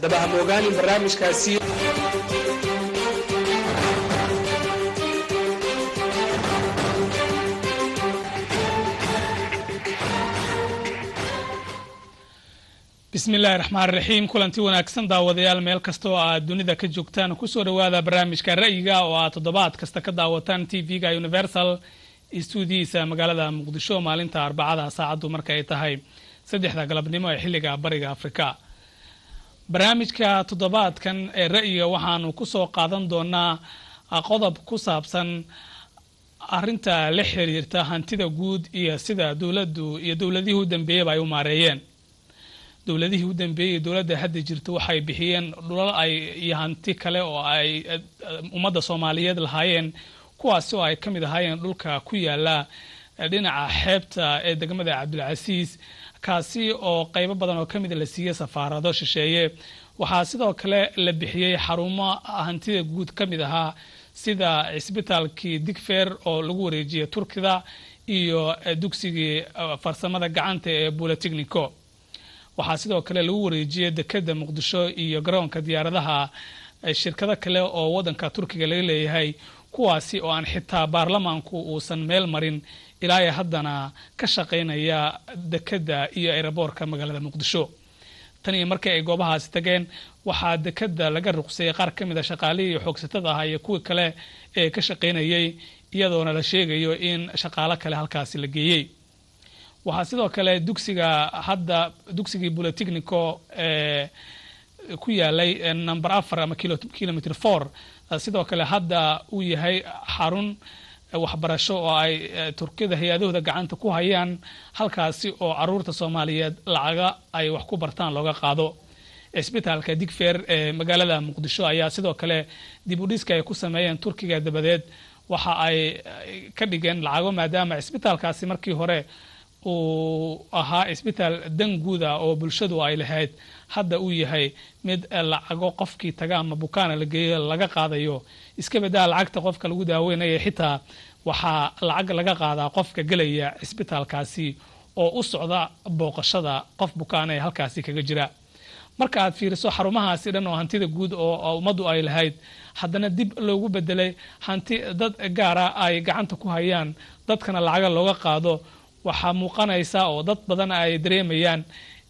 haddaba ha moogaanin barnaamijkaasi. Bismi illaahi raxmaan raxiim kulanti wanaagsan daawadayaal meel kasta oo aad dunida ka joogtaan ku soo dhawaada barnaamijka ra'yiga oo aad toddobaad kasta ka daawataan t v-ga universal stuudiyiisa magaalada muqdisho maalinta arbacada saacaddu marka ay tahay saddexda galabnimo ee xilliga bariga afrika barnaamijka toddobaadkan ee ra'yiga waxaanu ku soo qaadan doonaa qodob ku saabsan arinta la xiriirta hantida guud iyo sida dowladdu iyo dowladihii u dambeeyaba ay u maareeyeen. Dowladihii u dambeeyey dowladda hadda jirta waxay bixiyeen dhulal ay iyo hanti kale oo ay ummadda soomaaliyeed lahaayeen kuwaasi oo ay ka mid ahaayeen dhulka ku yaalla dhinaca xeebta ee degmada cabdilcasiis kaasi oo qaybo badan oo ka mida la siiyey safaarado shisheeye. Waxaa sidoo kale la bixiyey xarumo hantida guud ka mid ahaa sida cisbitaalkii digfer oo lagu wareejiyey turkida iyo dugsigii farsamada gacanta ee bulatechnico waxaa sidoo kale lagu wareejiyey dekeda muqdisho iyo garoonka diyaaradaha shirkado kale oo wadanka turkiga laga leeyahay kuwaasi oo aan xitaa baarlamaanku uusan meel marin ilaa haddana ka shaqaynaya dekeda iyo aeroboorka magaalada muqdisho. Tan markii ay goobahaasi tageen waxaa dekeda laga ruqsayay qaar ka mid a shaqaalihii xoogsatada ahaa iyo kuwii kale ee ka shaqaynayay iyadoona la sheegayo in shaqaalo kale halkaasi la geeyey. Waxaa sidoo kale dugsiga hadda dugsigii bulatechnico ee ku yaalay number afar ama kilometer four sidoo kale hadda uu yahay xarun waxbarasho oo ay turkiyada hay'adahooda gacanta ku hayaan halkaasi oo carruurta soomaaliyeed lacaga ay wax ku bartaan looga qaado. Cisbitaalka digfer ee magaalada muqdisho ayaa sidoo kale dib u dhiska ay ku sameeyeen turkiga dabadeed. Waxa ay ka dhigeen lacago maadaama cisbitaalkaasi markii hore uu ahaa cisbitaal dan guuda oo bulshadu ay lahayd hadda uu yahay mid lacago qofkii taga ama bukaana la geeyo laga qaadayo. Iska badaa lacagta qofka lagu daaweynaya xitaa waxaa lacag laga qaadaa qofka gelaya cisbitaalkaasi oo u socda booqashada qof bukaana ee halkaasi kaga jira. Marka aad fiiriso xarumahaasi dhan oo hantida guud oo ummaddu ay lahayd haddana dib loogu bedelay hanti dad gaara ay gacanta ku hayaan dadkana lacaga looga qaado waxaa muuqanaysa oo dad badan ay dareemayaan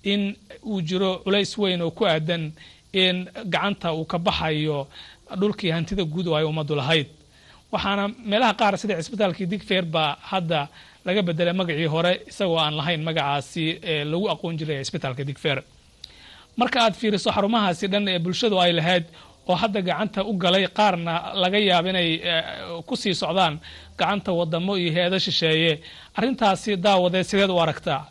in uu jiro culays weyn oo ku aadan in gacanta uu ka baxayo dhulkii hantida guud oo ay ummaddu lahayd. Waxaana meelaha qaar sida cisbitaalkii digfer baa hadda laga bedelay magacii hore isagoo aan lahayn magacaasi ee lagu aqoon jiray cisbitaalka digfer marka aad fiiriso xarumahaasi dhan ee bulshadu ay lahayd oo hadda gacanta u galay qaarna laga yaabo inay ku sii socdaan gacanta wadamo iyo hay'ado shisheeye arrintaasi daawadee sideed u aragtaa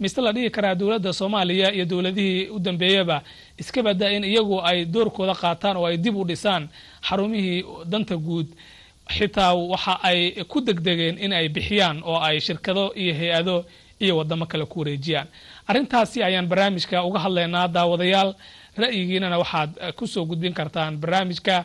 mise la dhihi karaa dowladda soomaaliya iyo dowladihii u dambeeyaba iska bada in iyagu ay doorkooda qaataan oo ay dib u dhisaan xarumihii danta guud. Xitaa waxa ay ku degdegeen in ay bixiyaan oo ay shirkado iyo hay'ado iyo wadamo kale ku wareejiyaan. Arrintaasi ayaan barnaamijka uga hadlaynaa daawadayaal. Ra'yigiinana waxaad ku soo gudbin kartaan barnaamijka.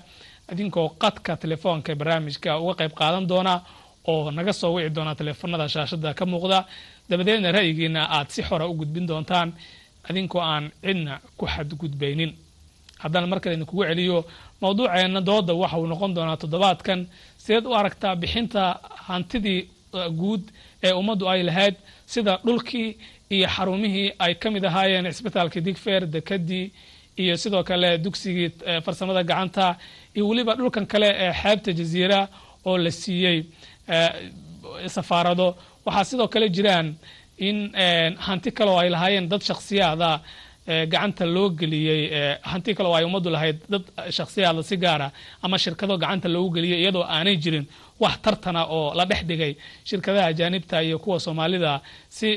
Idinkoo qadka telefoonka barnaamijka uga qayb qaadan doona oo naga soo wici doona teleefanada shaashada ka muuqda dabadeedna ra'yigiina aad si xora u gudbin doontaan idinkoo aan cidna ku xadgudbaynin. Haddana markale idinkugu celiyo mawduuceena dooda waxa uu noqon doonaa toddobaadkan. Sideed u aragtaa bixinta hantidii guud ee ummaddu ay lahayd sida dhulkii iyo xarumihii ay ka mid ahaayeen cisbitaalkii digfer dekadii iyo sidoo kale dugsigii farsamada gacanta iyo weliba dhulkan kale ee xeebta jaziira oo la siiyey safaarado waxaa sidoo kale jiraan in hanti kale oo ay lahaayeen dad shakhsiyaada gacanta loo geliyey hanti kale oo ay ummaddu lahayd dad shakhsiyaada si gaara ama shirkado gacanta loogu geliyey iyadoo aanay jirin wax tartana oo la dhex dhigay shirkadaha ajaanibta iyo kuwa soomaalida. Si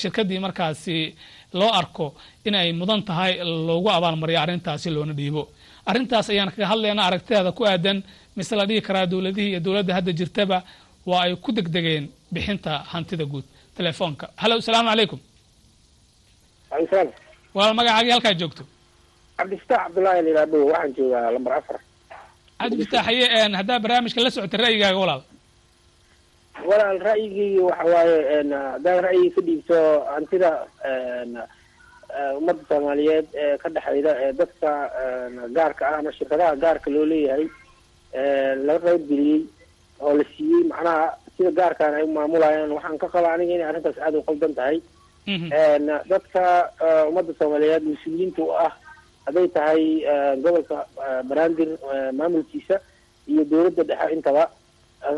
shirkadii markaasi loo arko in ay mudan tahay loogu abaalmariyo arrintaasi loona dhiibo. Arrintaas ayaan kaga hadlaynaa aragtidaada ku aadan mise la dhihi karaa dowladihii iyo dowladda hadda jirtaba waa ay ku degdegeen bixinta hantida guud telefoonka. Hallo asalaamu calaykum walaal magacaagii halkaa joogto? Cabdifataax cabdullaahi layidhaahdo waxaan joogaa lambar afar. Cabdifataaxaye haddaa barnaamijka la socota ra'yigaaga walaal? Walaal ra'yigii waxa waaye haddaan ra'yigii ka dhiibto hantida ummadda soomaaliyeed ee ka dhexeyda ee dadka gaarka ah ama shirkadaha gaarka loo leeyahay laga qaybgeliyey oo la siiyey macnaha sida gaarkaan ay maamulayaan waxaan ka qabaa aniga inay arrintaas aada u qaldan tahay. Dadka ummadda soomaaliyeed mas'uuliyiinta u ah hadday tahay gobolka banaadir maamulkiisa iyo dowladda dhexe intaba.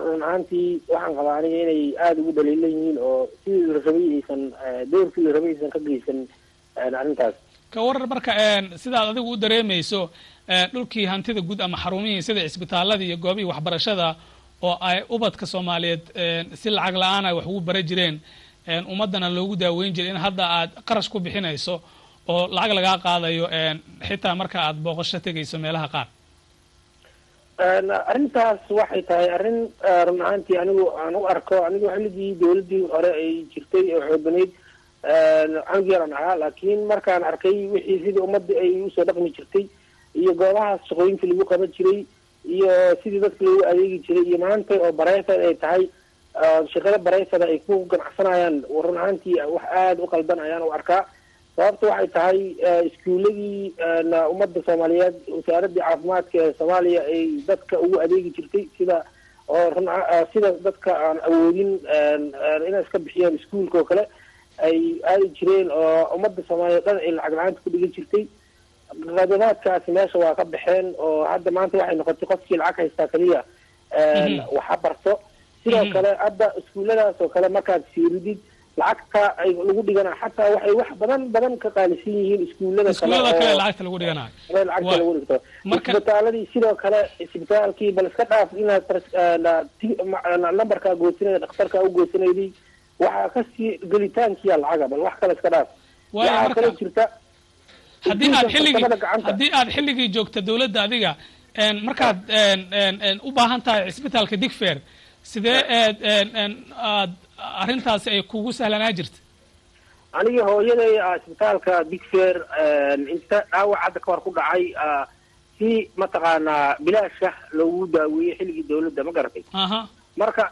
Run ahaantii waxaan qabaa aniga inay aada ugu dhaliilan yihiin oo sidii la rabay aysan doorkii la rabay aysan ka geysan arrintaas. Ka warar marka sidaad adigu u dareemayso dhulkii hantida guud ama xarumihii sida cisbitaalada iyo goobihii waxbarashada oo ay ubadka soomaaliyeed si lacag la'aan ay wax ugu bara jireen ummaddana loogu daaweyn jiray in hadda aad qarash ku bixinayso oo lacag lagaa qaadayo xitaa marka aad booqasho tegayso meelaha qaar. Arrintaas waxay tahay arrin run ahaantii anigu aan u arko anigu xilligii dowladdii hore ay jirtay oo xooganayd canug yaran ahaa laakiin markaan arkay wixii sidii ummadda ay u soo dhaqmi jirtay iyo goobahaas shaqooyinkii lagu qaban jiray iyo sidii dadka loogu adeegi jiray iyo maanta oo bareyfad ay tahay shirkado bareyfada ay ku ganacsanayaan run ahaantii wax aada u qaldan ayaan u arkaa. Sababta waxay tahay iskuuladii ummadda soomaaliyeed wasaaraddii caafimaadka ee soomaaliya ay dadka ugu adeegi jirtay sida oo run sida dadka aan awoodin inay iska bixiyaan iskuulka oo kale ay aadi jireen oo ummadda soomaaliya dhan ay lacag la'aanta ku dhigan jirtay khadamaadkaasi meesha waa ka baxeen oo hadda maanta waxay noqotay qofkii lacag haystaa keliya waxa barto. Sidoo kale hadda iskuulladaas oo kale markaad fiiridid lacagta lagu dhigana xataa waxay wax badan badan ka qaalisan yihiin iskuullada iskuullada kale lacagta lagu dhigto. isbitaaladii sidoo kale isbitaalkii bal iska dhaaf inaad lambarkaa goosanayda dhakhtarkaa u goosanayday waxaa ka sii gelitaankiya lacaga bal wax kale iska dhaaf. Waxaa kale jirta haddii aad xilligii haddii aad xilligii joogta dawladda adiga markaad u baahan tahay cisbitaalka digfair sidee aad arrintaasi ay kugu sahlanaa jirta? Anigii hooyaday isbitaalka digfair inta dhaawac hadda kahor ku dhacay si mataqaanaa bilaasha loogu daaweeyey xilligii dawladda ma garatay marka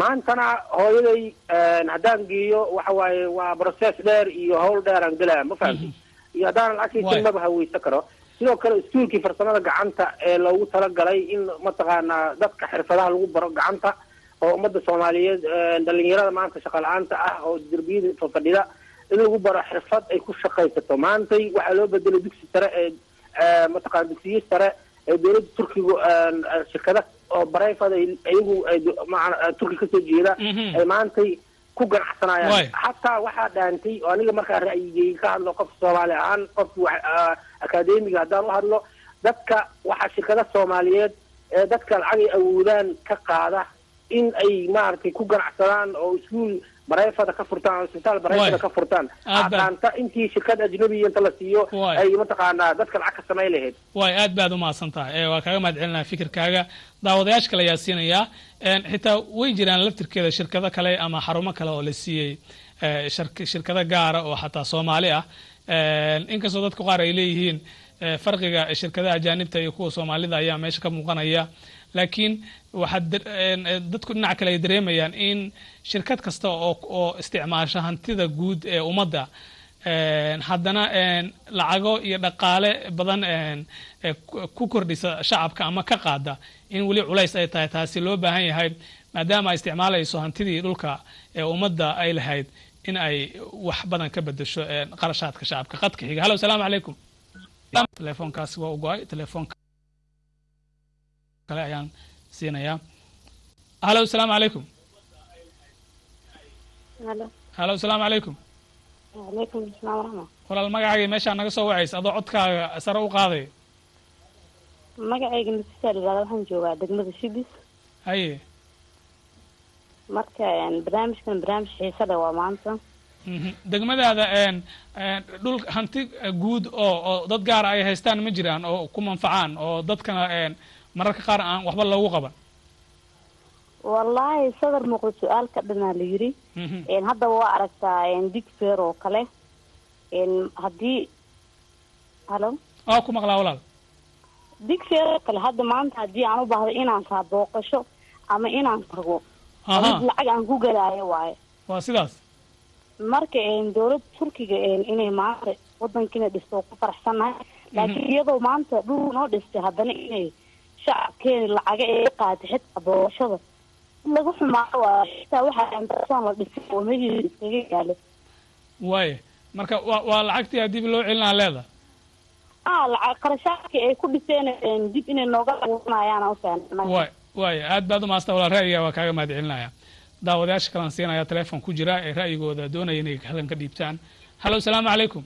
maantana hooyaday haddaan geeyo waxa waaye waa process dheer iyo hawl dheer aan gelaya ma fahamtay iyo haddaanan lacagtiisa maba haweysan karo. Sidoo kale iskuulkii farsamada gacanta ee loogu talagalay in mataqaanaa dadka xirfadaha lagu baro gacanta oo ummadda soomaaliyeed dhalinyarada maanta shaqa la'aanta ah oo derbiyada fafadhida in lagu baro xirfad ay ku shaqaysato. Maantay waxaa loo bedelay dugsi sare ee mataqana dugsiye sare ee dowladda turkiga shirkada oo bareyfad iyagu turki ka soo jeeda. Ay maantay ku ganacsanayaan xataa waxaa dhaantay oo aniga markaa ra'yigeyga ka hadlo qof soomaali ahaan qof akaademiga haddaan u hadlo dadka waxaa shirkada soomaaliyeed ee dadka lacag ay awoodaan ka qaada in ay maaragtay ku ganacsadaan oo iskuul bareyfada ka furtaan oo isbitaal bareyfada ka furtaan. Adaanta intii shirkad ajnabiya inta la siiyo ay mataqaanaa dadka lacag ka samayn lahayd. Way aad baad umahadsan tahay. Waa kaaga mahad celinaya fikirkaaga. Daawadayaasha kale ayaa siinayaa xitaa way jiraan laftirkeeda shirkado kale ama xarumo kale oo la siiyey shirkado gaara oo xataa soomaali ah. Inkastoo dadka qaar ay leeyihiin farqiga shirkadaha ajaanibta iyo kuwa soomaalida ayaa meesha ka muuqanaya laakiin dadku dhinaca kale ay dareemayaan in shirkad kasta oo isticmaasha hantida guud ee ummadda haddana lacago iyo dhaqaale badan ku kordhisa shacabka ama ka qaada in weli culays ay tahay. Taasi loo baahan yahay maadaama ay isticmaalayso hantidii dhulka ee ummadda ay lahayd in ay wax badan ka bedesho qarashaadka shacabka. Qadka xiga. Hallo asalaamu calaykum telefoonkaasi waa u go'ay telefoonka kale ayaan siinayaa hallo asalaamu calaykum hallo asalaamu calaykum walaal magacaaga meeshaa naga soo wacaysa adoo codkaaga sare u qaadayo magacayga nafisa dhiraada waxaan joogaa degmada shibis. Haye. Marka barnaamijkan barnaamij xiisa leh waa maanta. Degmadaada dhul hanti guud oo oo dad gaara ay haystaan ma jiraan oo ku manfacaan oo dadkana mararka qaar aan waxba loogu qaban. Wallaahi sadar muuqda su'aalka dhanaa la yiri haddaba waa aragtaa digfeer oo kale. Haddii halo? Waa ku maqlaa walaal. Digfeer oo kale hadda maanta haddii aan u baahdo inaan saa booqasho ama inaan tago mid lacag aan ku gadaayo waaye waa sidaas. Marka dowladda turkiga inay maanta wadankiina dhisto ku faraxsannahay laakiin iyadoo maanta dhul noo dhistay haddana inay shacabkeeni lacaga ee qaatay xitaa doorashada lagu xumaado waa xitaa waxaa ambasan la dhisay oo mehiisa iskaga yaalo waaya marka wa waa lacagtii haddii loo celinaa leeda ah lacag qarashaadka ay ku dhiseen dib inay nooga abuuranayaan waay waaya aad baad umaasta walaa ra'yigaa waa kaaga mahad celinaya. Daawadayaasha kalan siinaya teleefon ku jira ee ra'yigooda doonaya inay hadan ka dhiibtaan. Hallo salaamu calaykum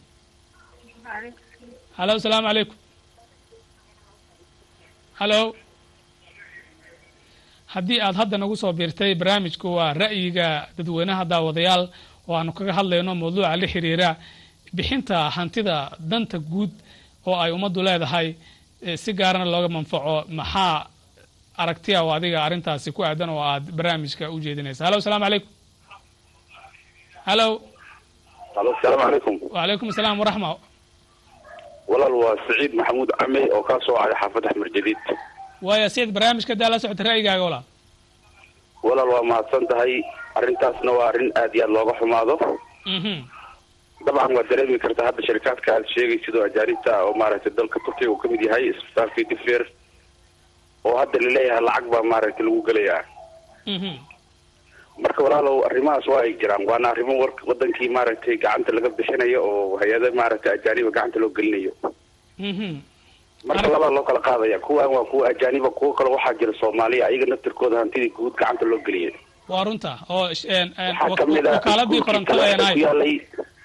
hallo salaamu calaykum hallo haddii aad hadda nagu soo biirtay barnaamijku waa ra'yiga dadweynaha daawadayaal oo aanu kaga hadlayno mawduuca la xiriira bixinta hantida danta guud oo ay ummaddu leedahay si gaarana looga manfaco. Maxaa aragtiya oo adiga arrintaasi ku aadan oo aad barnaamijka u jeedinaysa. Hallo asalaamu calaykum hallo alo asalaamu calaykum wacalaykum asalaam waraxma walaal waa saciid maxamuud came oo kaa soo caya xaafad axmer jadiid. Waaya sicid barnaamijka daa la socota ra'yigaaga walaal walaal waa mahadsan tahay arrintaasna waa arrin aad iyo aad looga xumaado. Dabcan waa dareemi kartaa hadda sharikaadka aad sheegay sidoo ajaanibta oo maaragtay dalka turkiga uu ka mid yahay isbitaalkii difer oo hadda la leeyahay lacag baa maaragtay lagu gelayaa marka walaalow arrimahaas waa ay jiraan. Waana arrimo war wadankii maaragtay gacanta laga bixinayo oo hay'ada maaragtay ajaaniba gacanta loo gelinayo. Marka labaa loo kala qaadaya kuwan waa kuwa ajaaniba kuwo kale waxaa jira soomaaliya ayaga naftirkooda hantidii guud gacanta loo geliyay. Waa runta oo ah wakaaladii korontada ku yaalay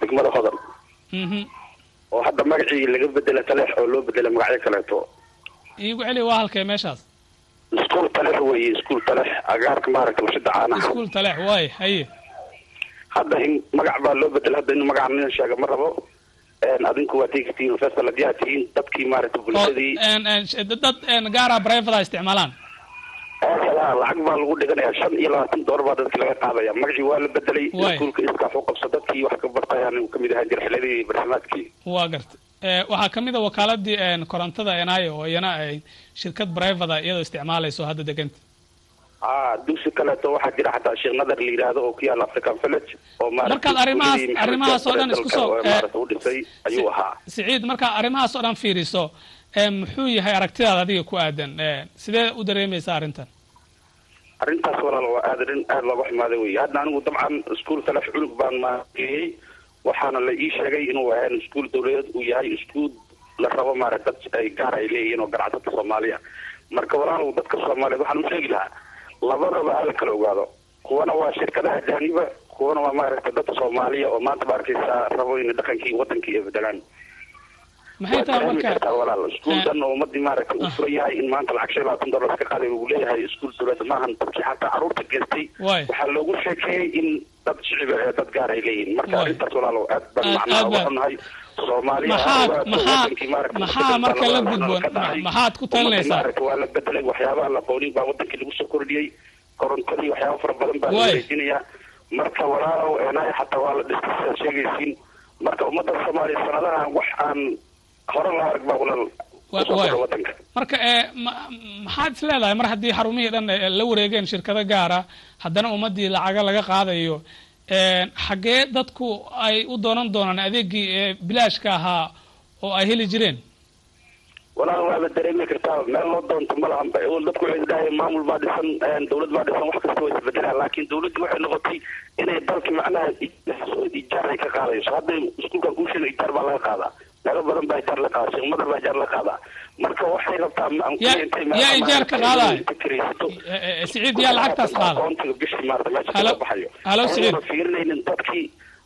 degmada hodan oo hadda magacii laga bedela taleex oo loo bedela magacyo kaleeto. Iigu celi waa halkee meeshaas iskuul taleex weeye iskuul taleex agaarka maaragtay warshada caanaha iskuul taleex waay haye hadda in magac baa loo bedela hadda in magaca nin sheega ma rabo. Adinku waa tegi kartiin festal haddii aad tihiin dadkii maaragtay oo bulshadii. dad gaara brivada isticmaalaan lacag baa lagu dhiganayaa shan iyo labaatan doolar baa dadki laga qaadaya magacii waa la bedelay iskuulka iskaax u qabso dadkii wax ka bartayaan uu ka mid ahaan jira xilladii barnaamaadkii waa garta waxaa ka mid a wakaaladii korontada enayo oo iyana ay shirkad brivada iyadoo isticmaalayso hadda deganta a dugsi kaleeto waxaa jira xataa sheekh nadar la yidhaahdo oo ku yaalla african village oo Markaad arrimahaas- arrimahaas oo dhan dalka isku soo- oo eh, u dhisay ayuu ahaa. siciid markaa arrimahaas oo dhan fiiriso muxuu yahay aragtidaada adiga ku aadan? Ee sidee u dareemaysa arrintan arrintaas walaal waa aad arrin aad looga xumaaday wey hadda anigu dabcan iskuul taleex cunug baan maageeyey waxaana la ii sheegay inuu ahaan iskuul dawladeed uu yahay iskuul la rabo maaragta dad ay gaar ay leeyihiin oo ganacsatada soomaaliya. Marka walaalow dadka soomaaliyeed waxaan u sheegi lahaa labadaba hala kala ogaado. Kuwana waa shirkadaha ajaaniba kuwana waa maaragta dadka soomaaliya oo maanta ba arkaysaa rabo inay dhaqankii wadankii ay bedelaan maxay tahay marka? kartaa walaal iskuul dhan oo ummadii maaragtay uu furan yahay in maanta lacag shan labaatan dollar iska qaaday uu leeyahay iskuul dawlada maahan dadkii xataa carruurta geestay waay. Waxaa loogu sheekeeyey in dad shiciba ee dad gaar ay leeyihiin. Marka arrintaas walaalow aad baan Aad- macnaha uga xunnahay soomaaliya wadankii maaragtay maxaa ka dhacay. maxaad ku ummadii talinaysaa maaragtay waa la bedelay waxyaabaha la qoonin baa wadankii lagu soo kordhiyey. Korontadii waxyaaba fara badan baa la wareejinayaa marka walaalow eenaay xataa waa la dhistay sidaad sheegaysiin. Marka ummadda soomaaliya sanadahan wax aan marka maxaad is leedahay mar haddii xarumihii dhan la wareegeen shirkado gaara haddana ummadii lacaga laga qaadayo ee, xaggee dadku ay u doonan doonaan adeegii ee bilaashka ahaa oo ay heli jireen walaal waaba dareemi kartaa meel loo doonto ma lahan ba- dadku waxay isdhahayeen maamul baa dhisan dawlad baa dhisan wax kasta way isbedelaan laakiin dawladdii waxay noqotay inay dalki macnaha ijaar ay ka qaadayso hadda iskuulkan kuu sheega ijaar baa laga qaadaa meelo badan baa ijaar laga qaadaa sheekh madar baa ijaar laga qaadaa marka waxay rabtaa Yaa- ijaar ka kiraysato. Ee, ee, siciid yaa lacagtaas qaada bishii maarata meesha baxayo. halo, Siciid. Fiirinaynin dadkii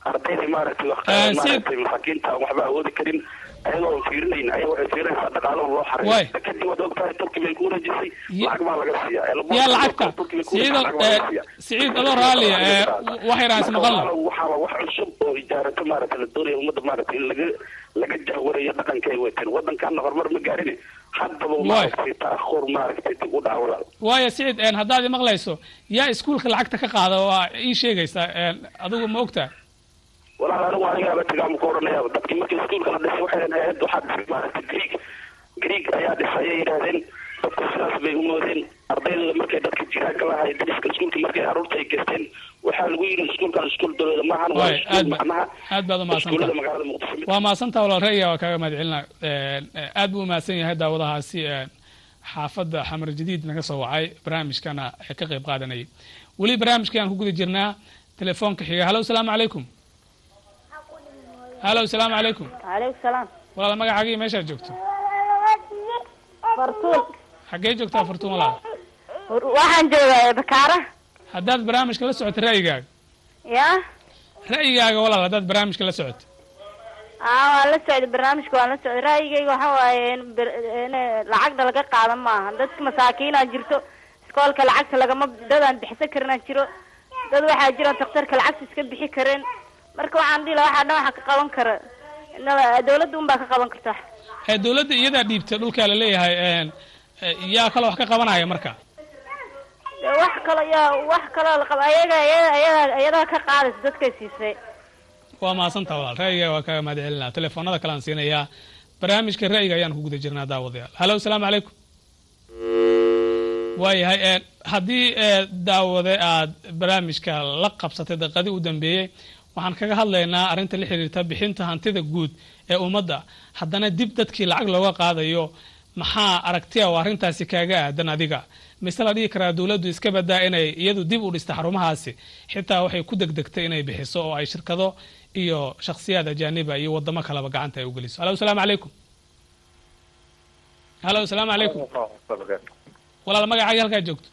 ardaydii maaragtay wax- Eh, Siciid. maaragtay masaakiinta aan waxba awoodi karin. Ayagoo fiirinayn ayaga waxay fiirinaysaa dhaqaalaha loo xareeyo kadib waad ogtahay turki bay ku wareejisay lacag baa laga siiya. Yaa lacagta. siciido ee, siciid adoo raaliya ee, waxay maqalna waxaaba wax cusub oo ijaarato maaragtay la doonaya ummadda maaragtay in laga laga jahwareeyo dhaqanka ay wateen wadankaana horumar ma gaarin haddaba maaragtay ta'ahur maaragtay dib u waayo siciid een, haddaad maqlayso yaa iskuulka lacagta ka qaada waa ii sheegaysaa adigu ma ogtaa walaal anigu anigaaba tigaama ku odhanayaaba dadkii markii iskuulka la dhisay waxay hay'adda waxaa dhisay maaragtay greeg greeg ayaa dhisay ayay yidhahdeen dadku sidaas bay u moodeen. Ardayda markay dadka jiraanka lahay dariska iskuulka markay carruurta ay geysteen waxaa lagu yidhi iskuulkan iskuul dowladda maahan waa iskuul macnaha aad baad iskuullada magaalada muqdisho waa waa kaaga mahad celina aad buu umahadsan yahay daawadahaasi een, xaafadda xamar jadiid naga soo wacay barnaamijkana ka qayb qaadanayay. Weli barnaamijkayaan ku guda jirnaa telefoonka xiga. Halo salaamu calaykum. Halo salaamu calaykum. Walaal magacaagii meeshaad joogto? Xaggee joogtaa fartuun walaal? Waxaan joogaa bakaara haddaad barnaamijka la socoto ra'yigaaga ya? Ra'yigaaga walaal haddaad barnaamijka la socoto aa waan la socday barnaamijka waan la socday. Ra'yigayga waxa waaye in in lacagna laga qaadan maaha. Dadka masaakiinaa jirto iskoolka lacagta lagama dadaan bixsan karinaa jiro. Dad waxaa jiro daktarka lacagta iska bixi karin. Marka waxaan dhihi lahaa waxaa dhan waxa ka qaban kara. Inaba dawladda un baa ka qaban karta. Ee dawladda iyadaa dhiibta dhulkaa la leeyahay een, ee, yaa kale wax ka qabanaya marka wax kalo yaa wax kaloo la qaba. Ayaga ayaga ayadaa ka qaadaysa dadkay siisay. Waa mahadsantaha walaal ra'yiga waa kaaga mahad celinaa telefoonada kale aan siinayaa barnaamijka ra'yiga ayaan ku guda jirnaa daawadayaal halo salaamu calaykum. Waayahay een, haddii ee, daawade aad barnaamijka la qabsatay daqiiqadii u dambeeyey waxaan kaga hadlaynaa arrinta la xiriirta bixinta hantida guud ee ummadda. Haddana dib dadkii lacag looga qaadayo maxaa aragtiya oo arrintaasi kaaga aadan adiga mise la dhihi karaa dowladdu iska badaa inay iyadu dib u dhista xarumahaasi xitaa waxay ku degdegtay inay bixiso oo ay shirkado iyo shakhsiyaad ajaaniba iyo wadamo kaleba gacanta ay u geliso. Halo salaamu calaykum. Halo salaamu calaykum. Walaal magacaaga halkaa joogto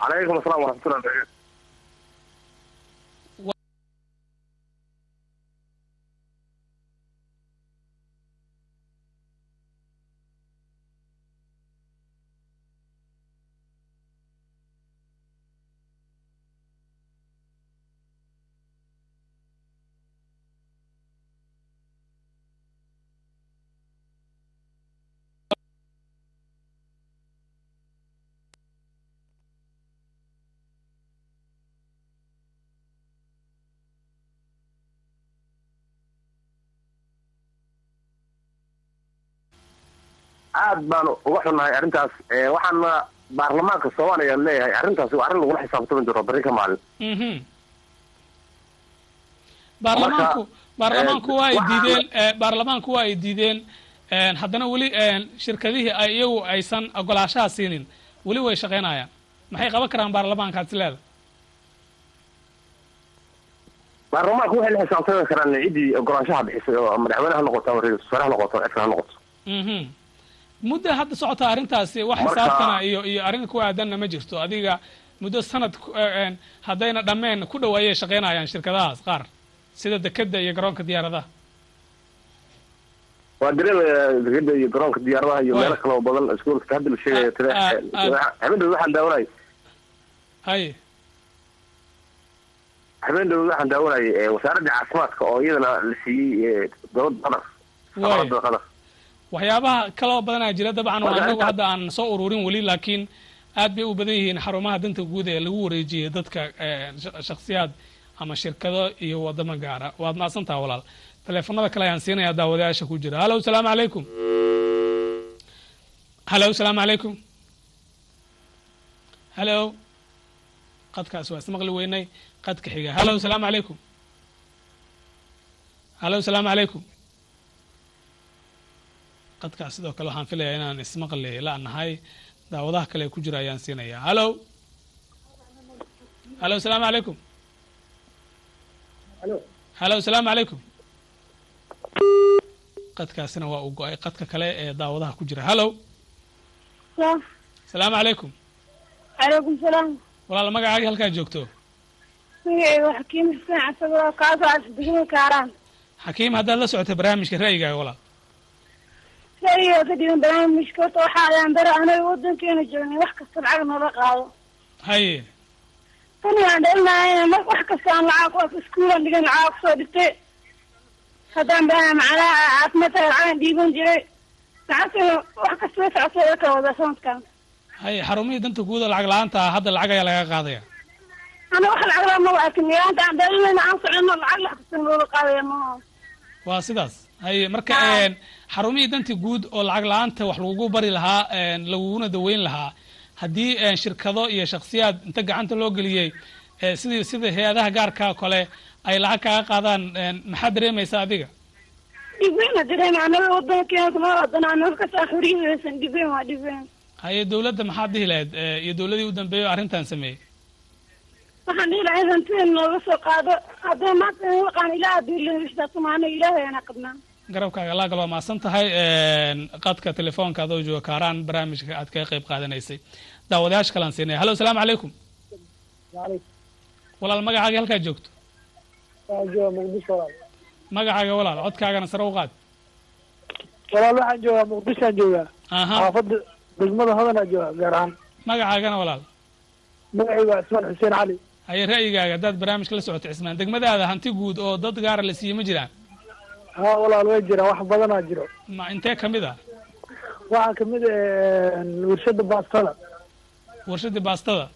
aad baan uga xunnahay arrintaas. Ee, waxaana baarlamaanka soomaaliya leeyahay arrintaas waa arrin lagula xisaabtami jiro berri ka maalin mhm baarlamaanku baarlamaanku waa ay diideen eh, baarlamaanku waa ay diideen een, haddana weli shirkadihii ay iyagu aysan ogolaashaha siinin. Weli way shaqaynayaan maxay qaban karaan baarlamaankaad is leeda? Baarlamaanka waxay la xisaabtami karaan ciddii ogolaanshaha bixisay oo madaxweyne ha noqoto ama ra'iisul wasaare ha noqoto cidka ha noqoto. Mhm muddo hadda socota arrintaasi wax xisaabtana iyo iyo arrin ku aadanna ma jirto. Adiga muddo sanad eh, een, haddayna dhammeen ku dhow ayay shaqaynayaan shirkadahaas qaar sida dekeda iyo garoonka diyaaradaha. Waa dareemaya degada iyo garoonka diyaaradaha iyo meelo kale oo badan iskuulka hadda la sheegayo Ah, ah, ah. habeen dhow waxaan daawanayay. Haye habeen dhow waxaan daawanayay wasaaradda caafimaadka oo iyadana la siiyey dowladda qatar qatar waxyaabaha kaloo badanaa jira dabcan oo anagu hadda aan soo ururin weli laakiin aad bay u badan yihiin xarumaha danta guud ee lagu wareejiyay dadka eh, sh- shakhsiyaad ama shirkado iyo wadamo gaara. Waad mahadsantaha walaal. Teleefanada kale ayaan siinayaa daawadayaasha ku jira. Halo salaamu calaykum halo salaamu calaykum halo. Qadkaas waa ismaqli weynay. Qadka xiga. Halo salaamu calaykum halo salaamu calaykum qadkaas sidoo kale waxaan filayaa inaan ismaqli la-nahay daawadaha kale ku jira ayaan siinayaa halo halo salaamu calaykum halo salaamu calaykum qadkaasina waa uu go'ay qadka kale ee daawadaha ku jira. Halo salaamu calaykum calaykum salaam. Walaal magacaagii halkaa joogto? Xakiim xakiim haddaad la socotay barnaamijka ra'yigaaga walaal ra'yiga ka dhigan barnaamijka horta waxaa ayaan dare anaga wadankeena joognay wax kasta lacag noola qaado. Haye tan waan dhalinahay mar wax kasta aan lacag ku iskuulan dhigan lacag ku soo dhigtay. Haddaan baa macnaha caafimaadka lacagan dhiiban jiray. Lacagtana wax kasta la kala wadaa sanadkan haye xarumihii danta guud oo lacag la'aanta ah hadda lacag ayaa laga qaadaya. Ana wax lacag la maba arkin yaanta aan dhalinayna aan socono lacag la kasta noola qaadaya ma waa sidaas. Haye marka xarumihii danti guud oo lacag la'aanta wax lagugu bari lahaa laguguna daweyn lahaa. Haddii shirkado iyo shakhsiyaad inta gacanta loo geliyey sidii sida hay'adaha gaarka kale ay lacag kaaga qaadaan maxaad dareemaysaa adiga? Haye dawladda maxaad dhihi lahayd iyo dawladii u dambeeyay oo arrintan sameeyey? Waxaan dhihi lahaa hantidan nooga soo qaado. Haddee maanta waqaan ilaah adilsatumaana ilaahayana qabnaa garabkaaga laagal waa mahadsan tahay qadka telefoonka adoo jooga kaaraan barnaamijka aad kaga qayb qaadanaysay. Daawadayaasha kalaan siinaya hallo asalaamu calaykum walaal magacaaga halkaa joogto? Magacaaga walaal codkaagana sare u qaad. Walaal waxaan joogaa muqdishoaan joogaa aha. Xaafadda degmada hodanaa joogaa gaar ahaan. Magacaagana walaal? Magacayga cismaan xuseen cali. Haye ra'yigaaga haddaad barnaamijka la socoto cismaan degmadaada hanti guud oo dad gaara la siiye ma jiraan haa walaal way jiraan wax badanaa jiro. Ma intee ka mid a waxaa ka mid warshada baastada. Warshadii baastada?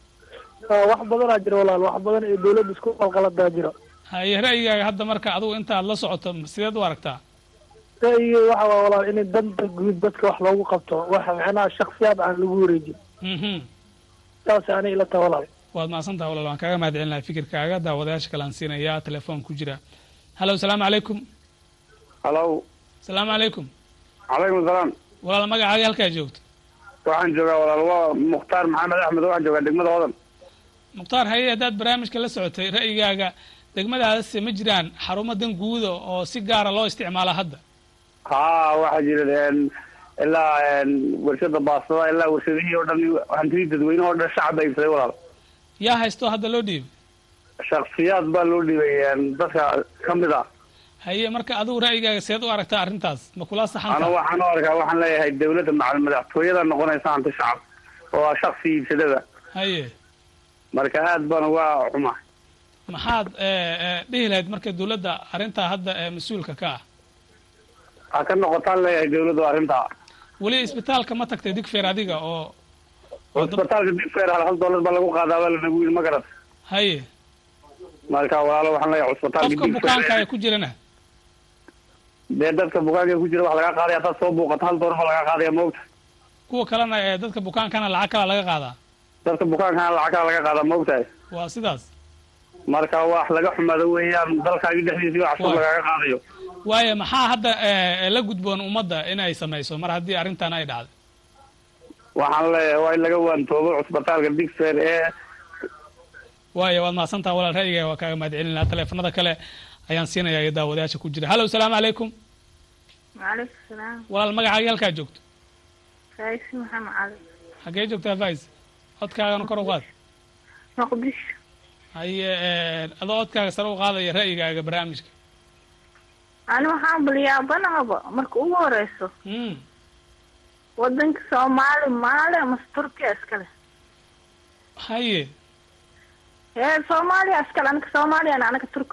Wax badanaa jiro walaal. Wax badan ee dawladda isku qalqaladaa jiro. Haye ra'yigaaga hadda marka adigu intaad la socoto sideed u aragtaa? Ra'yigay waxa waa walaal in danta guud dadka wax loogu qabto waxa macnaha shaksiyaad aan lagu wareejin. Saas aanay ila tahay walaal. Waad mahadsan taha walaal. Waan kaaga mahad celinahay fikirkaaga daawadayaasha kale aan siinayaa telefoon ku jira. Hallo asalaamu calaykum hallow asalaamu calaykum calaykum asalaam walaal magacaaga halkaa joogto. Waxaan joogaa walaal waa mukhtaar maxamed axmed waxaan joogaa degmada hodan mukhtaar haye haddaad barnaamijka la socotay ra'yigaaga degmadaadase ma jiraan xarumo dan guuda oo si gaara loo isticmaala hadda? Haa waxaa jira ilaa warshada baastada ilaa warshadihii oo dhan hantidii dadweynaha oo dhan shacab ay ibsaday walaal. Yaa haysto hadda loo dhiibay? Shaksiyaad baa loo dhiibay dadka ka mid ah haye marka adigu ra'yigaaga seed u aragtaa arrintaas ma kula ana saxanta waxaan u arkaa waxaan leeyahay dawladda madaxtooyada noqonaysa hanti shacab oo shaksi iibsadada. Haye marka aad baan uga xuma maxaad dhihi lahayd marka dawladda arrintaa hadda ee mas'uulka ka ah? Ha ka noqotaan leeyahay dawladdu arrintaa weli isbitaalka ma tagtay digfeer adiga oo cusbitaalka digfeer hal hal dollar baa lagu qaadaa baa lanagu yidhi ma garat haye marka walaalo waxaan leeyahay cusbitaalka qofka bukaanka ee ku jirana dee dadka bukaanka ku jira wax laga qaadaya hadaad soo buuqato hal dollar baa laga qaadaya maogta kuwa kalena ee dadka bukaankana lacag kala laga qaadaa. Dadka bukaankana lacag kala laga qaadaa maogtahay waa sidaas. Marka wax laga xumaado weeyaan dalkaagi dhexdiisii wax Waay. lagaga qaadayo. Waayo maxaa hadda ee, la gudboon ummadda inay samayso? Mar haddii arrintan ay dhacday. Waxaan leeyahay waa in laga waantoobo cusbitaalka digfeer ee waayo waad mahadsantaha walaal ra'yiga waa kaaga mahad celinaa teleefanada kale ayaan siinayaa iyo daawadayaasha ku jira. Hallo asalaamu calaykum waalaikum salaam. Walaal magacaagii halkaa joogto? Raisi maxamed cali xaggee joogtaa fais codkaagana kor u qaad. Muqdisho haye adoo codkaaga sare u qaadaya ra'yigaaga barnaamijka. Ani waxaan baliyaabanaba marka ugu horeyso. Mm wadanka soomaali maale mase turkiya iskale haye soomaaliya iskale anaga soomaaliyan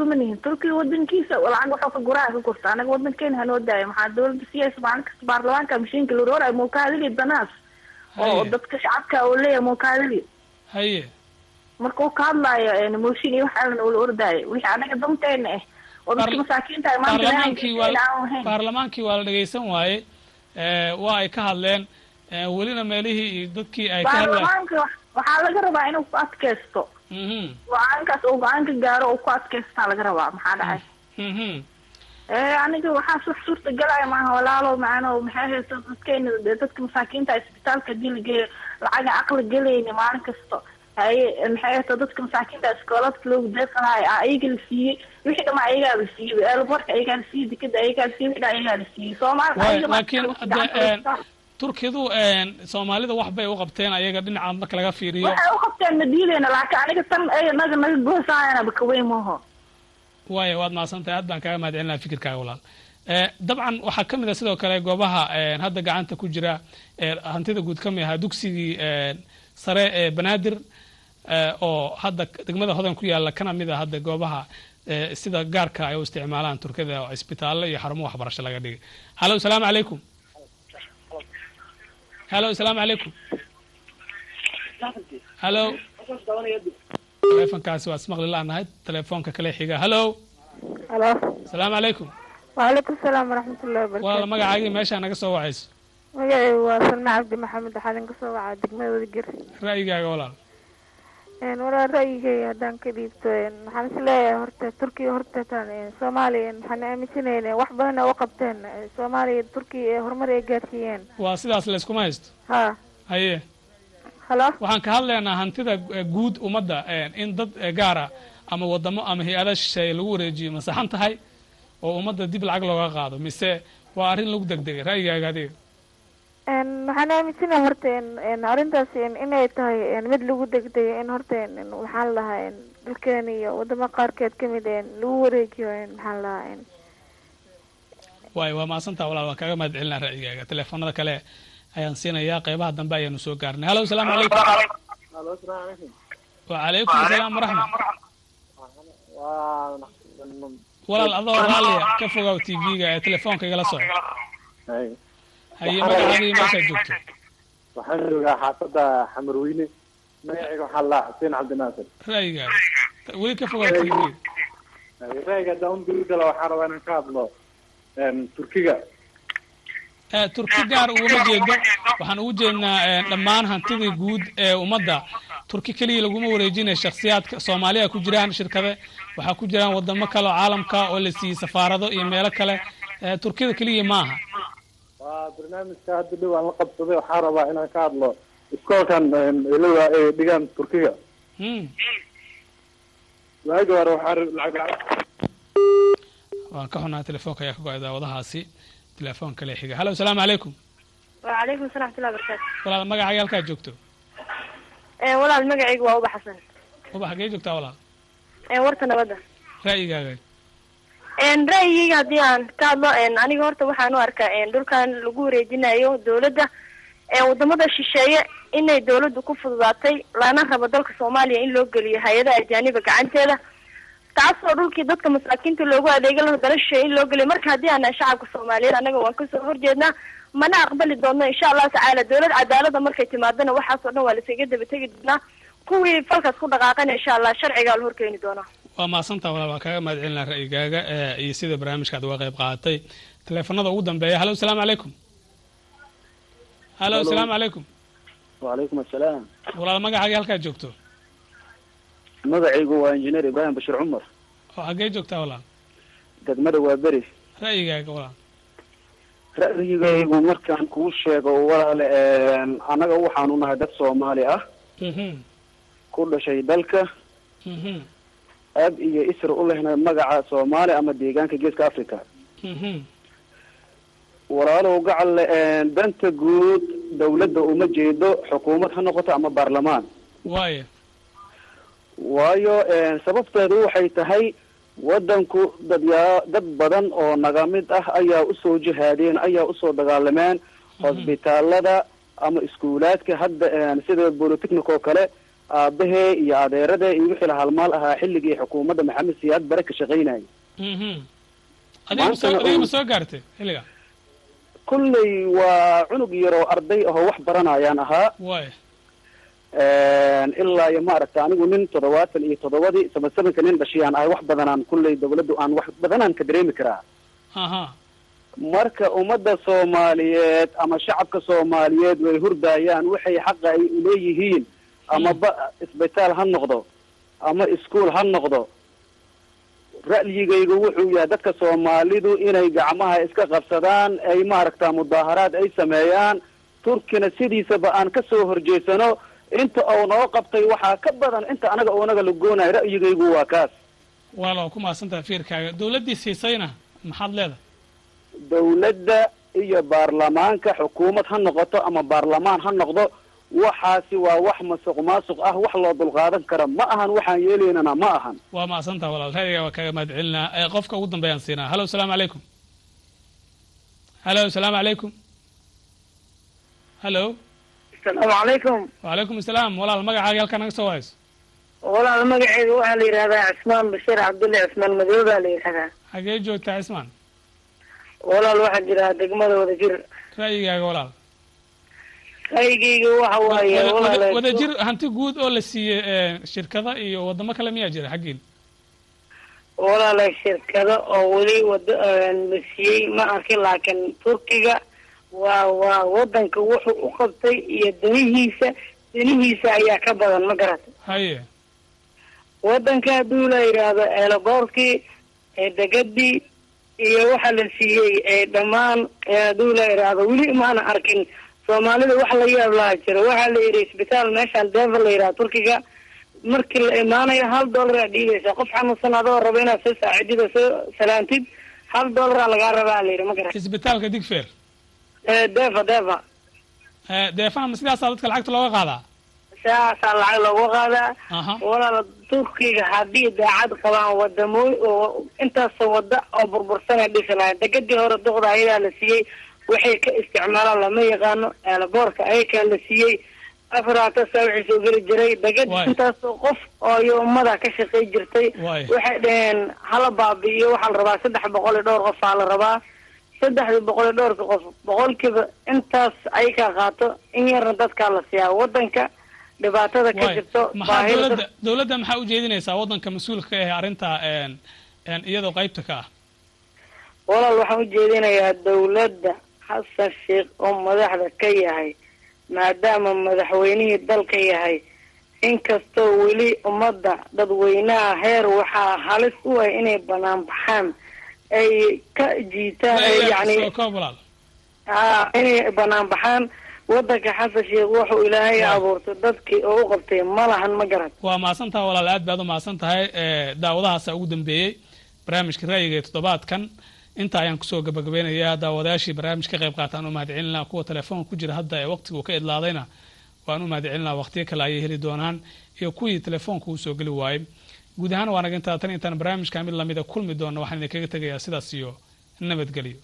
ma nihin. Turkiya wadankiisa lacag waxuu ka guraa ka gurta. Anaga wadankeena hanoo daaya. Maxaa dawladda siyaysa maalin kasta baarlamaanka mashiinka la rooraayo mukaadili danaas oo dadka shacabka uu leeyahay mukaadili haye. Marka uu ka hadlaayo mooshin iyo wax alan ula ordaayo wixii anaga danteena ah oo dadka masaakiinta baarlamaankii waa la dhegaysan waaye. Waa ay ka hadleen. Ee, welina meelihii iyo dadkii ay ka hadlaan. waxaa laga rabaa inuu ku adkaysto go'aankaas uu go'aanka gaaro uu ku adkaystaa laga rabaa maxaa dhacay? Ee aniga waxaas wax suurta galaya maaha walaalo macano maxay hayso dadkeena dee dadka masaakiinta isbitaalka haddii la geeyo lacaga aqli gelayna maalin kasto. Haye maxay hayso dadka masaakiinta iskooladka loogu deeqanayo a ayaga la siiyey. Wixii dhama ayagaa la siiyey eelborka ayagaa la siiyey dekeda ayagaa la siiyey wixii dhan ayagaa la siiyey. Soomaali ayaga laakiin turkidu soomaalida wax bay u qabteen ayaga dhinaca marka laga fiiriyo. Waxay u qabteen madiideyna laakiin aniga tan ay naga naga goosaayana bakaweyn maaho waayo waad mahadsantahay aad baan kaaga mahad celinaa fikirkaaga walaal. Ee, dabcan waxaa ka mid a sidoo kale goobaha hadda gacanta ku jira hantida guud ka mid ahaa dugsigii sare ee banaadir ee, oo hadda degmada hodan ku yaalla kana mid a hadda goobaha ee, sida gaarka ay u isticmaalaan turkida oo isbitaallo iyo xarumo waxbarasho laga dhigay. Hallo asalaamu calaykum hallo asalaamu calaykum hallo telefonkaasi waa ismaqli la-nahay telefoonka kale xiga. Hallo halo asalaamu calaykum waalaikum salaam waraxmatullahi walaal wabarakatu magacaagii meeshaa naga soo wacayso? Magacaygu waa salma cabdi maxamed waxaa idin ka soo wacaa degmada wadagir ra'yigaaga walaal walaa ra'yigay haddaan ka dhiibto waxaan is leeyahay horta turkiga horta tan soomaaliya waxaan aaminsanayna wax badan u qabteen soomaaliya turkiya ee horumar ay gaarsiiyeen waa sidaas layskuma haysto ha haye. Halo? Waxaan ka hadlaynaa hantida guud ummadda in dad gaara ama wadamo ama hay'ada shisheeye lagu wareejiyo ma saxan tahay oo ummadda dib lacag looga qaado. Mise waa arrin lagu degdegay ra'yigaaga adiga waxaan aaminsanahay horta arrintaas inay tahay mid lagu degdegay in horta waxaan lahaa dalkeena iyo wadamo qaarkeed ka mid lagu wareejiyo maxaan lahaa waay waa mahadsantaa walaal waan kaaga mahad celinaa ra'yigaaga. Teleefonada kale ayaan siinayaa qeybaha dambe ayaanu soo gaarnay. Hallo asalaamu calaykum. wacalaykum asalaam waraxma walaal adoo raaliya ka fogaw t v-ga ee telefoonka igala soco haye magacaadii meeshaad joogto waxaan joogaa xaafadda xamarweyne magacayga waxaa laa xuseen cabdinaasir ra'yigaaga weli ka ra'yiga haddaan waxaan rabaa inaan ka hadlo turkiga. Turki gaar uguma jeedo. Waxaan ugu jeednaa dhammaan hantidii guud ee ummadda. Turki keliya laguma wareejinaya shaksiyaadka soomaaliya ku jiraan shirkade waxaa ku jiraan wadamo kale oo caalamka oo la siiyey safaarado iyo meelo kale. Turkida keliya maaha waa barnaamijka hadda dhow aan la qabsaday waxaa rabaa inaan ka hadlo iskoolkan ilawa ay dhigaan turkiga. Waagi hore waxaa lacag lacag. Waan ka xunaha telefoonka ayaa ka go'ay daawadahaasi telefoon kale xiga. Hallo asalaamu calaykum wacalaykum assalam watullahi barakaatu walaal magacaaga halkaa joogto? Walaal magacaygu waa uba xasan uba xagee joogtaa walaal? Warta nabadda. Ra'yigaaga ra'yigayga haddii aan ka hadlo aniga horta waxaan u arkaa dhulkan lagu wareejinayo dawladda waddamada shisheeye inay dawladdu ku fududaatay lana rabo dalka soomaaliya in loo geliyo hay'adaha ajaaniba gacanteeda. Taasoo dhulkii dadka masaakiinta loogu adeega laho dala shisheeye in loo geliyo. Marka haddii aanaa shacabka soomaaliyeed annaga waan ka soo horjeednaa. Mana aqbali doonno insha allahu tacaala dawlad cadaalada markay timaadana waxaas oo dhan waa lasaga daba tegi doonaa. Kuwii falkaas ku dhaqaaqana insha allah sharcigaa la horkeeni doonaa waa mahadsantaa walaal waan kaaga mahad celinaa ra'yigaaga iyo sida barnaamijka aad uga qayb qaadatay teleefanada ugu dambeeya hallo asalaamu calaykum hallo asalaamu calaykum wacalaykum assalaam walaal magacaagii halkaad joogto? Magacaygu waa injineer ibraahim bashir cumar. Oo xaggee joogtaa walaal? Degmada waa beri. Ra'yigaaga walaal. Ra'yigaygu markaan kuu sheego walaale annaga waxaanu nahay dad soomaali ah. Ku dhashay dalka ab iyo isra u lehna magaca soomaali ama deegaanka geeska africa walaalow gacal danta guud dawladda uma jeedo xukuumad ha noqoto ama baarlamaan. Waayo. Waayo sababteedu waxay tahay waddanku dadyaa dad badan oo naga mid ah ayaa u soo jihaadeen ayaa u soo dagaalameen hosbitaalada ama iskuulaadka hadda sida bolotechnic oo kale aabahee iyo adeerade iyo wixii la halmaal ahaa xilligii xukuumadda maxamed siyaad bare ka shaqaynayay. Adiga ma soo gaartay xilliga? Kulley waa cunug yaroo arday ahoo wax baranayaan ahaa. Ilaa iyo maaragta anigu nin toddobaatan iyo toddobadii saba sabanka nin dhashiyaan ahay wax badanaan kulley dawladdu aan wax badanaan ka dareemi karaa. Marka ummadda soomaaliyeed ama shacabka soomaaliyeed way hurdayaan waxay xaqa ay uleeyihiin ama ba isbitaal ha noqdo ama iskuol ha noqdo ra'yigaygu wuxuu yahay dadka soomaalidu inay gacmaha iska qabsadaan ay maaragta mudaaharaad ay sameeyaan turkina sidiisaba aan ka soo horjeesano inta uu noo qabtay waxaa ka badan inta anaga oonaga la goonayo ra'yigaygu waa kaas. Walaal waa ku mahadsantaha fiirkaaga. Dawladdii siisayna maxaad leedahay? Dawladda iyo baarlamaanka xukuumad ha noqoto ama baarlamaan ha noqdo waxaasi waa wax masuq maasuq ah wax loo dulqaadan kara ma ahan waxaan yeelaynana ma ahan. Waa mahadsantaha walaal. Ra'yigaa waa kaaga mahad celinaa qofka ugu dambeeyaan siinaa. Hallo asalaamu calaykum hallo asalaamu calaykum hallo asalaamu calaykum wacalaykum asalaam walaal magacaaga halkaa naga soo wahayso walaal magaceyga waxaa la yidhahdaa cismaan bashiir cabdulle cismaan madow baa la yidhahdaa xagee joogtaa cismaan walaal waxaa jira degmada wadajir ra'yigaaga walaal ra'yigayga waxa waaye walaal wadajir hanti guud oo la siiyey shirkada iyo wadamo kale miyaa jira xaggiin walaala shirkado oo weli wada la siiyey ma arkin laakiin turkiga waa waa wadanka wuxuu u qabtay iyo danihiisa danihiisa ayaa ka badan ma garata? Haye. Wadanka hadduu la yidhaahdo eelaboorkii ee degadii iyo waxa la siiyey ee dhammaan hadduu la yidhaahdo weli maana arkin soomaalida wax la yaab laha jiro waxaa la yidhi isbitaal meeshaan deva la yidhaha turkiga. Markii la imaanayo hal dollaraa dhiibaysa qof xanuunsan adoo raba inaad soo saacidid oo soo salaantid hal dollaraa lagaa rabaa la yidhi ma garan. Isbitaalka digfer deva deva deefahama sidaasaa dadka lacagta looga qaadaa? Saasaa lacag loogu qaadaa. Aha. Walaala turkiga haddii daacad qabaan wadamooy oo intaasoo wada oo burbursana dhisi lahayn degadii hore duqda ayadaa la siiyey waxay ka isticmaalaan lama yaqaano eelaboorka ayakaa la siiyey. Afaraata saa wixii soo geli jiray. Waay. intaasoo qof oo iyo ummada ka shaqay jirtay. Waxay dhaheen hala baabi'iyo. Waxaa la rabaa saddex boqol iyo dhowr qofaa la rabaa. Saddexdii boqol iyo dhowrka qof boqolkiiba intaas ayakaa qaato. In yarna dadkaa la siiyaa wadanka dhibaatada ka jirto dowladda dowladda maxaa ujeedinaysaa waddanka mas'uulka ka ah arrinta iyadoo qaybta ka ah? Walaal waxaan ujeedinayaa dawladda xasan sheekh oo madaxda ka yahay maadaama madaxweynihii dalka yahay inkastoo weli ummadda dadweynaha heer waxaa halis u ah inay banaan baxaan ay ka jiitaan haa inay banaan baxaan. Wadanka xasan sheekh wuxuu ilaahay abuurtay dadkii oo u qabtay ma lahan ma garan waa mahadsan tahay walaal aad baad u mahadsan tahay daawadahaasa ugu dambeeyey barnaamijka ra'yiga ee toddobaadkan inta ayaan ku soo gabagabeynayaa daawadayaashii barnaamij ka qayb qaataan u mahadcelinaa kuwa telefoonka ku jira hadda ee waqtigu ka idlaadayna waan u mahadcelinaa waqtiyo kale ayay heli doonaan iyo kuwii telefoonka uu soo geli waayey. Guud ahaan waa naga intaa tan intaan barnaamijka mid lamida kulmi doona waxaan idinkaga tegayaa sidaas iyo nabadgelyo